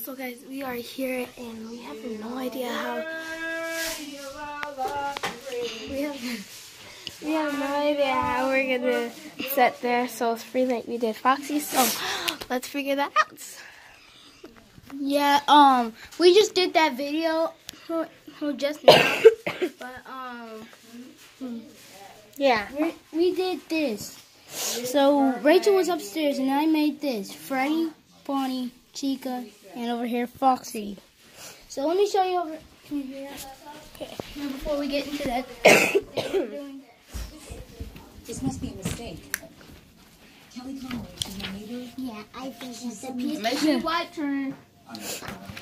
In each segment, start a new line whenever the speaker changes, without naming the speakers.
So guys, we are here and we have no idea how we have we have no idea how we're gonna set there. So it's free like we did Foxy. So let's figure that out.
Yeah, um, we just did that video just now, but um, yeah, we, we did this. So Rachel was upstairs and I made this: Freddy, Bonnie, Chica, and over here Foxy. So let me show you over here. Okay, now before we get into that,
This must be a mistake. Kelly Conway, is my neighbor.
yeah, I think it's a piece. Make your white turn.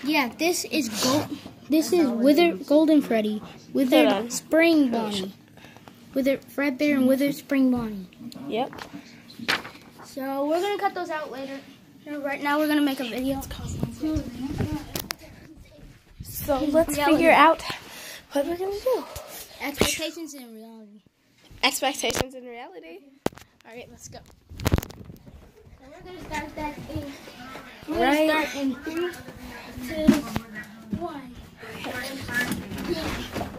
Yeah, this is gold. This is Wither Golden Freddy,
Hold on.
Withered Spring Bonnie, Wither Fredbear and Withered Spring Bonnie.
Yep.
So we're gonna cut those out later. Right now we're gonna make a video.
So let's
Reality.
figure out what we're gonna do.
Expectations and reality.
Expectations and reality. All right, let's go.
So we're gonna start that in. We're gonna start in three, two, one.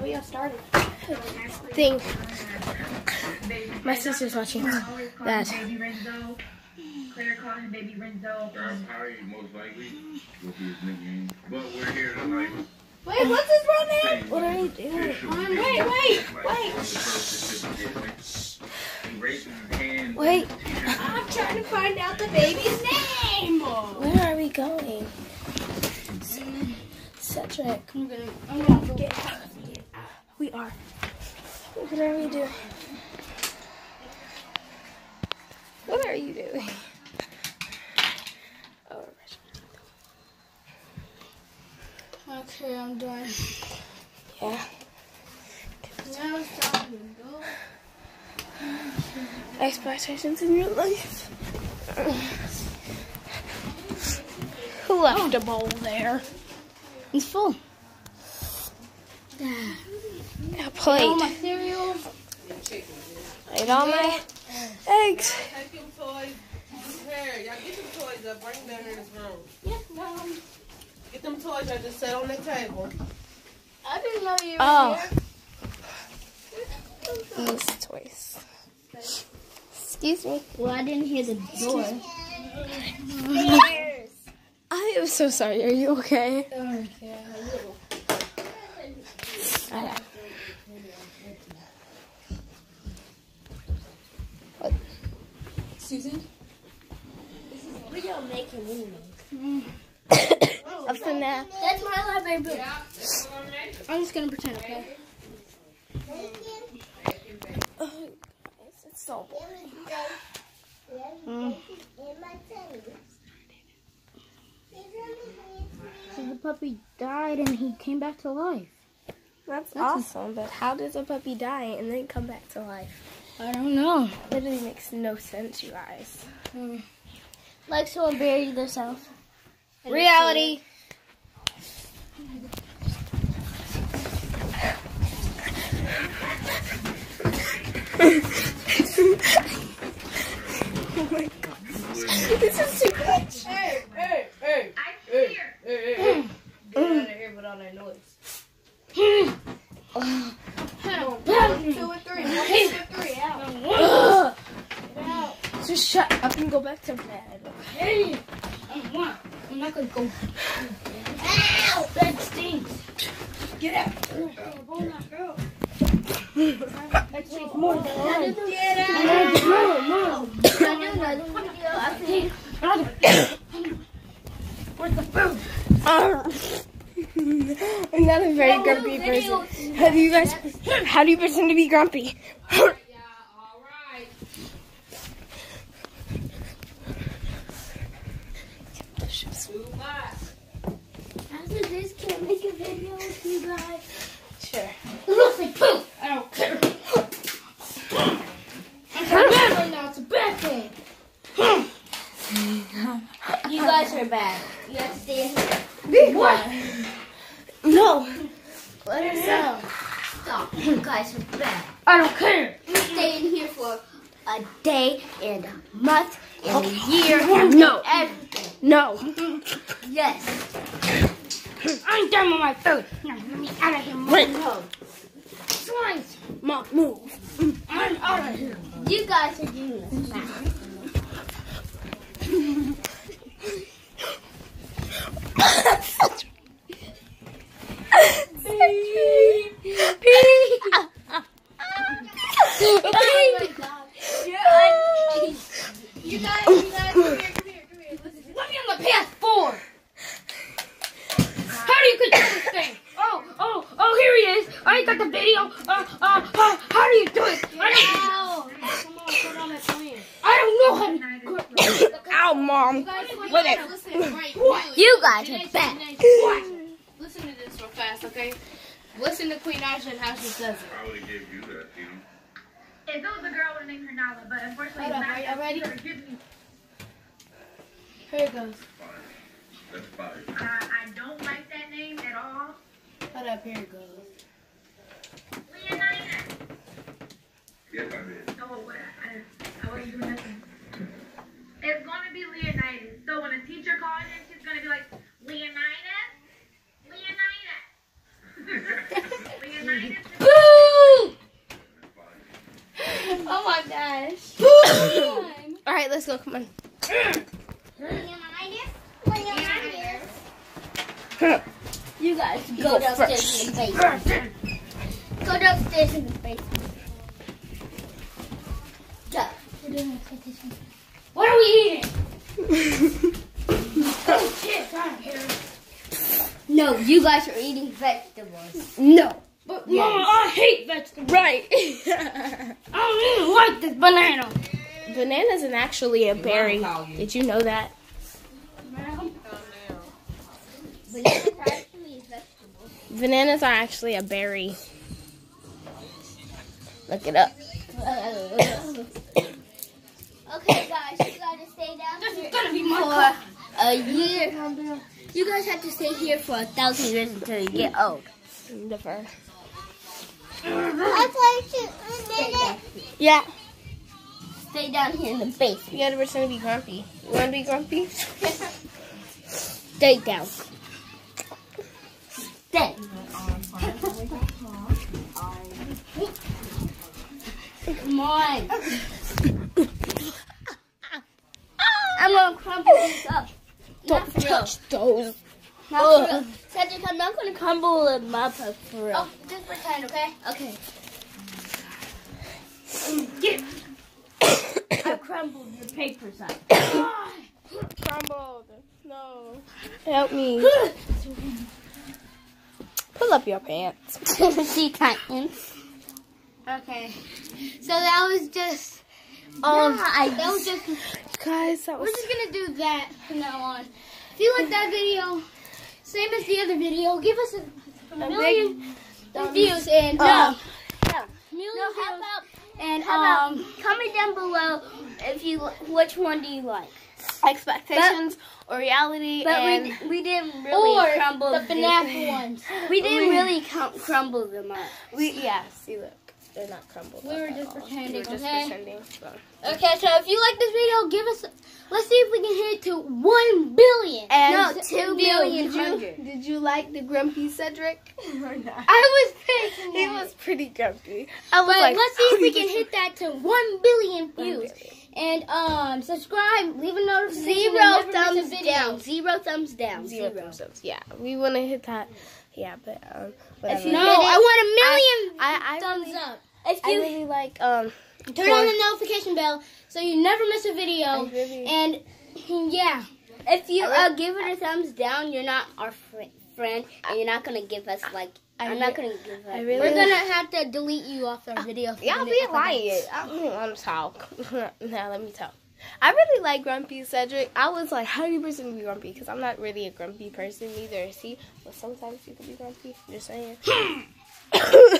We all started. Thing. My sister's watching that.
Baby Claire called him Baby Renzo.
Charles Harry, most likely, will be his nickname. But we're here tonight.
Wait, what's his real name? What are you doing?
Wait, wait, wait. Erasing his hand.
Wait,
I'm trying to find out the baby's name.
where are we going? Cedric.
I'm gonna. I'm gonna.
Get out. Get out. We are. What are we doing? What are you doing?
Okay, I'm done.
yeah.
Now it's time to go.
Expectations in your life. Who left a bowl there?
It's full.
A
All
plate.
my cereal.
Ate all my eggs.
Take them toys. Here, y'all get them toys up. Bring them in this room.
Yes, mom.
Get them toys I just set on the table.
I didn't know you were
Oh.
here.
These toys. Excuse me.
Well, I didn't hear the door.
I am so sorry. Are you okay?
Okay.
Okay.
Susan?
A FNAF.
That's my library book. I'm just gonna pretend, okay?
Oh, guys, it's so boring. Mm. Mm.
The puppy died and he came back to life.
That's awesome, but how does a puppy die and then come back to life?
I don't know.
Literally makes no sense, you guys. Mm.
Like someone buried themselves.
Reality. This is too much.
Hey, hey, hey. I'm hey, hey, hey, hey. Get out of here with all that noise.
Two and three. One. Out.
Just shut up and go back to bed.
Hey. I'm not gonna go. Ow! That stinks.
Get out.
That stinks more than one.
Get out.
No, no. I do another video. I think. Where's the food?
I'm not a very grumpy person. How do you guys? How do you pretend to be grumpy?
All right. Too much.
After this, can I make a video with you guys?
Sure.
Looks like poop. I don't care. A bad one now. It's a bad thing. you guys are bad. You have to stay in here.
Quiet. No.
Let her go. Stop. You guys are bad. I don't care. You stay in here for a day and a month and a year. No. Everything.
No.
Yes. I'm done with my food. Now let me out of here,
Wait.
Marco. Swines.
Mom, move.
I'm out of here. You guys are doing this now.
You guys, you guys, come here, come here, come here. Listen.
Let me on the PS4. How do you control this thing? Oh, oh, oh, here he is. I got the video. Uh, uh, uh, how do you do it? I don't,
Come on, put on that plan.
I don't know how to.
Ow, mom.
What it? Listen, right.
You guys
Janae,
are bad.
Janae, Listen to this real fast, okay? Listen to Queen Aisha and how she says it.
I would have gave you that, you know.
If it was a girl, I would have named her Nala, but unfortunately,
Hold
it's
up,
not.
are y'all ready?
She could've given me-
Here it goes.
Five. That's five.
Uh, I don't like that name at all.
Hold up, here it goes.
Leonidas.
Yes, I did.
No, what? I, I wasn't doing nothing. It's gonna be Leonidas. So when a teacher calls in, she's gonna be like, Leonidas? Leonidas? Leonidas?
Boo!
Oh my gosh.
All right, let's go. Come on.
You guys go downstairs in the basement. Go downstairs in the basement. Go. What are we eating? oh shit, I'm here. No, you guys are eating vegetables.
No.
But Mama, I hate vegetables.
Right.
I don't even like this banana.
Banana's an actually a berry. Did you know that?
Bananas are actually.
Bananas are actually a berry. Look it up.
Okay, guys, you gotta stay down
This
here
is gonna be my
for a year. You guys have to stay here for a thousand years until you get old.
The fur.
Stay down,
Yeah.
stay down here in the basement.
You gotta pretend to be grumpy. You wanna be grumpy?
Stay down. Stay. Come on. I'm gonna crumple this up.
Don't touch those.
Not. Cedric, I'm not gonna crumble them up for real.
Oh, just pretend, okay?
Okay.
Get
I crumbled your papers up.
Crumbled. No. Help me. Pull up your pants.
See Titans.
Okay.
So that was just um
that was just.
Guys, that was.
We're just gonna do that from now on. If you like that video, same as the other video, give us a, a million views and
Uh,
no, million
No,
views.
about
and um,
about comment down below if you which one do you like?
expectations or reality
But
and
we, we didn't really
or
crumble
the FNAF ones.
We didn't really crumble them up.
we yeah see look they're not crumbled
We
up
were
at
just
all.
pretending,
we were just
okay?
pretending so.
Okay, so if you like this video, give us. Let's see if we can hit to one billion.
And
No, two million
did you, did you like the grumpy Cedric or not?
I was thinking.
he
that.
was pretty grumpy I was
But
like
let's see if we
"Oh,
can hit that to one billion
One
views.
billion.
And um, subscribe, leave a notification.
Zero
and never miss a
thumbs
video.
down. Zero thumbs down.
zero thumbs up. Yeah, we want to hit that. Yeah, but um, whatever.
If you
No, I want a million
I I
thumbs
really,
up.
If
I
you
really like um.
Turn on the notification bell so you never miss a video.
Really-
And yeah,
if you
I
uh, give it a thumbs down, you're not our fri friend, and you're not gonna give us like.
I
I'm
re-
not gonna give us.
I really
we're gonna have to delete you off our video. for
Y'all be. I want to talk. now let me talk. I really like Grumpy Cedric. I was like, how do you person be grumpy? Because I'm not really a grumpy person either. Is he? But sometimes you can be grumpy. Just saying.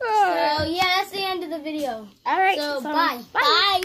So yeah, that's the end of the video.
All right.
So
so
bye.
Bye.